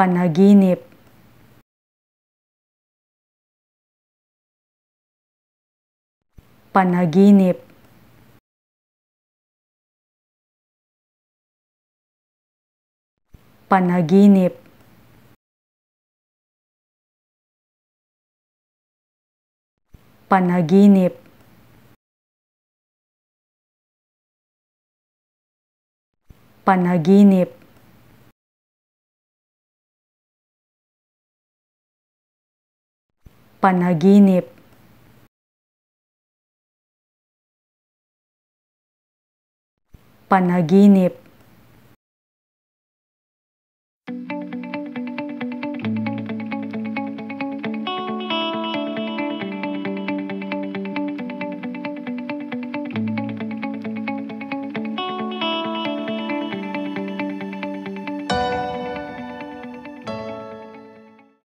panaginip. Panaginip. Panaginip. Panaginip. Panaginip panaginip. Panaginip